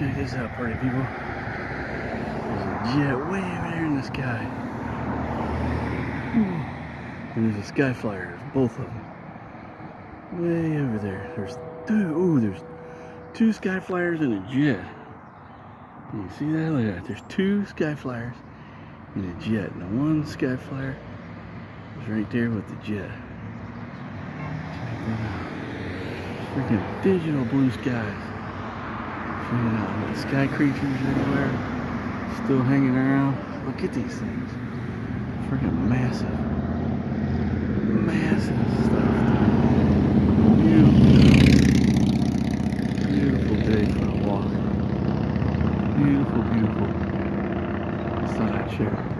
Check this out, party people. There's a jet way over there in the sky. Hmm. And there's a sky flyer, both of them. Way over there. There's two, two, oh, there's two sky flyers and a jet. You see that? Look at that. There's two sky flyers and a jet. And the one sky flyer is right there with the jet. Freaking digital blue skies. Out. The sky creatures everywhere. Still hanging around. Look at these things. Freaking massive. Massive stuff. Beautiful. Beautiful day for a walk. Beautiful, beautiful. Just thought I'd.